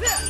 Yeah.